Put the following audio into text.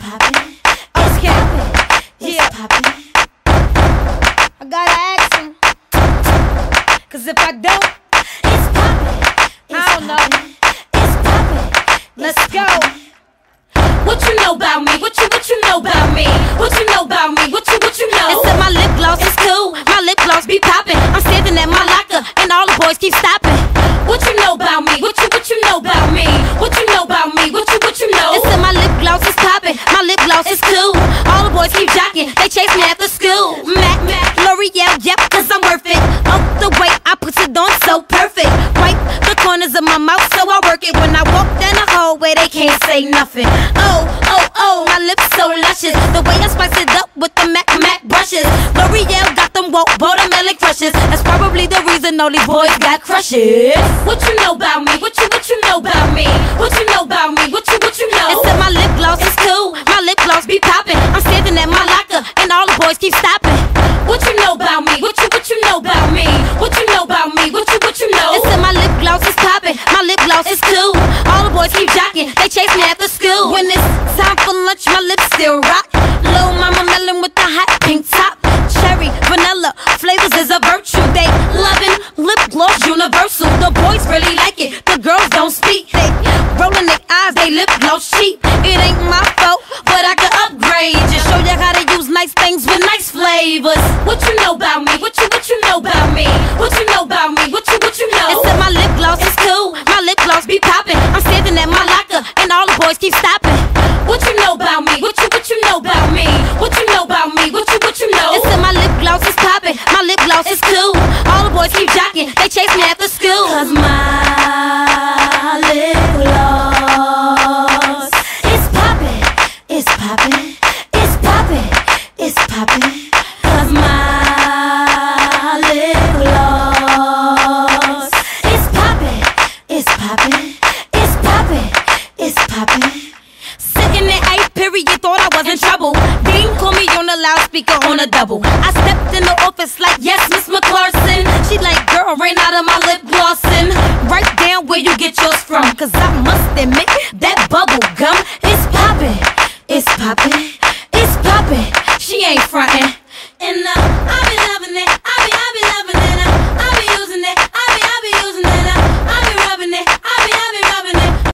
poppin'. It's poppin'. It's Yeah. poppin'. I gotta ask him. Cause if I don't, It's poppin'. It's I don't know. It's poppin'. let's go. What you know about me? What you what you know about me? What you know about me? What Gloss cool. All the boys keep jocking, they chase me after school. Mac, Mac, L'Oreal, yep, cause I'm worth it. Oh, the way I put it on so perfect. Wipe the corners of my mouth so I work it. When I walk down the hallway, they can't say nothing. Oh, oh, oh, my lips so luscious. The way I spice it up with the Mac, Mac brushes. L'Oreal got them woke watermelon crushes. That's probably the reason all these boys got crushes. What you know about me? What you what you know about me? What you know about me? Be poppin'. I'm standing at my locker, and all the boys keep stopping. What you know about me? What you what you know about me? What you know about me? What you what you know? In my lip gloss, it's poppin'. My lip gloss is cool. All the boys keep jocking, they chase me after school. When it's time for lunch, my lips still rock. Little mama melon with the hot pink top. Cherry, vanilla, flavors is a virtue. They lovin' lip gloss universal. The boys really like it, the girls don't speak. They rollin' their eyes, they lip gloss cheap. It ain't my fault, but I could upgrade. Just show you how to use nice things with nice flavors. What you know about me? What you what you know about me? What you know about me? What you what you know? In my lip gloss, it's cool. My lip gloss be poppin'. I'm standing at my locker, and all the boys keep stopping. What you know poppin', it's poppin', it's poppin'. Cause my lip gloss is poppin', it's poppin', it's poppin', it's poppin'. Sitting in eighth period, thought I was in trouble. Dean called me on the loudspeaker on a double. I stepped in the office like, yes, Miss McClarson. She like, girl, rain out of my lip glossin'. Write down where you get yours from. Cause I must admit, that bubble poppin',